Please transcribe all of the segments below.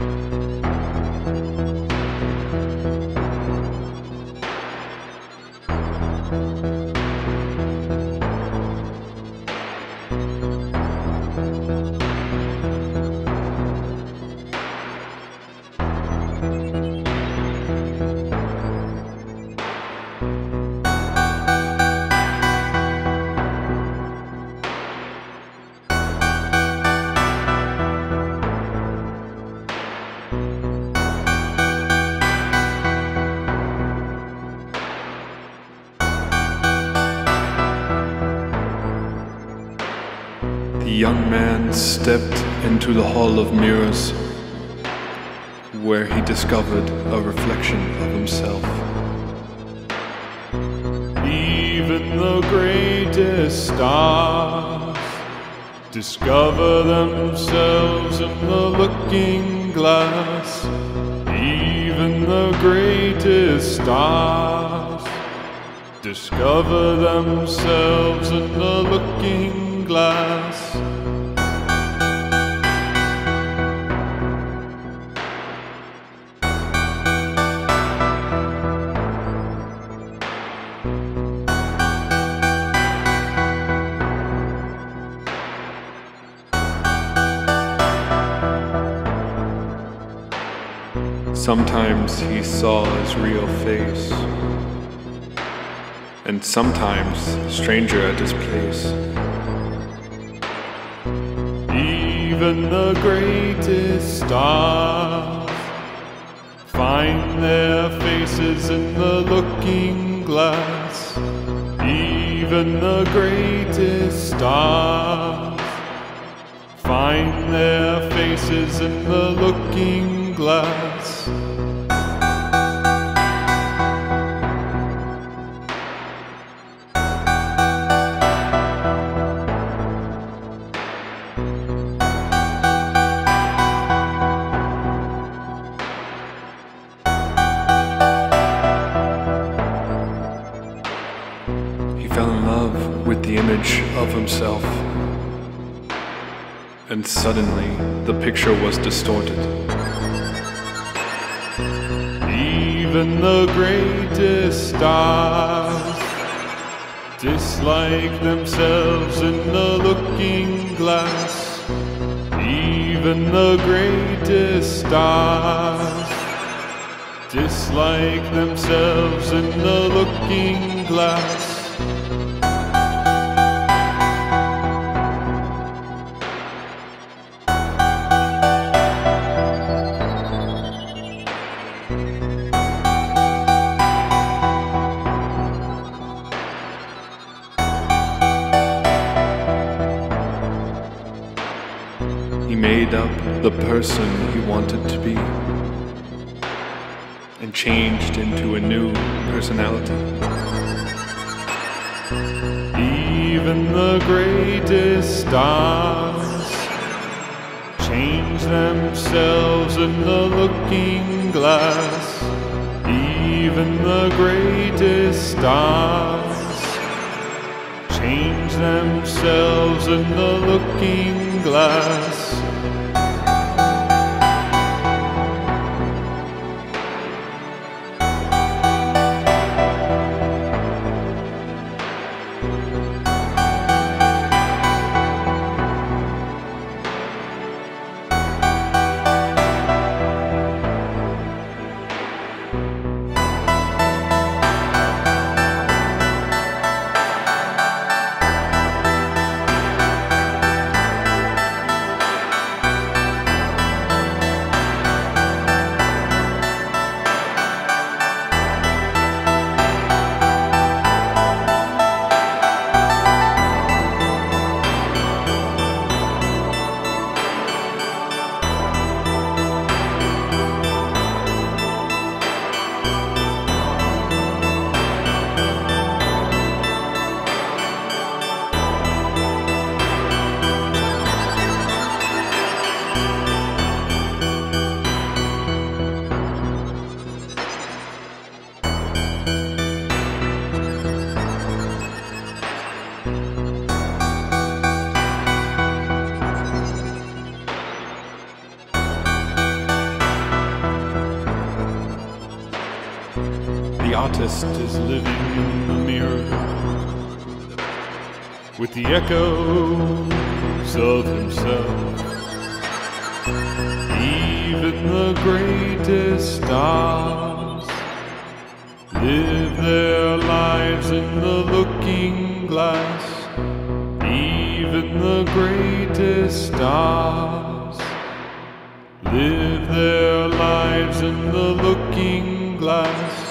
young stepped into the Hall of Mirrors, where he discovered a reflection of himself. Even the greatest stars discover themselves in the looking glass. Even the greatest stars discover themselves in the looking glass. Sometimes he saw his real face, and sometimes stranger at his place. Even the greatest stars find their faces in the looking glass. Even the greatest stars find their faces in the looking glass. The image of himself. And suddenly, the picture was distorted. Even the greatest stars dislike themselves in the looking glass. Even the greatest stars dislike themselves in the looking glass. Made up the person he wanted to be and changed into a new personality. Even the greatest stars change themselves in the looking glass. Even the greatest stars change themselves in the looking glass. Artist is living in the mirror with the echoes of himself. Even the greatest stars live their lives in the looking glass. Even the greatest stars live their lives in the looking glass.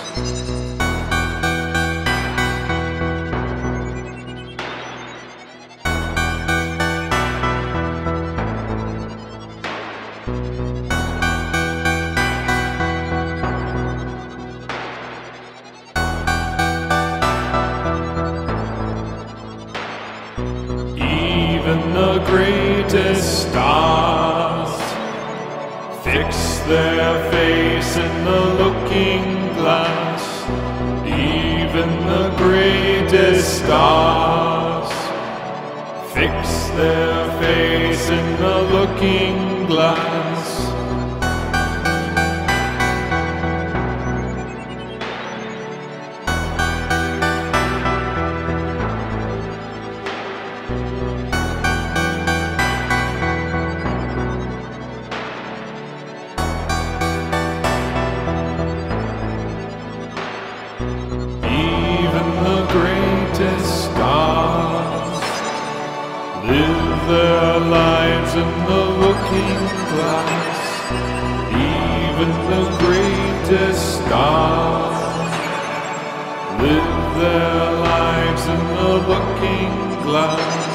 Their face in the looking glass. Even the greatest stars fix their face in the looking glass. Stars live their lives in the looking glass.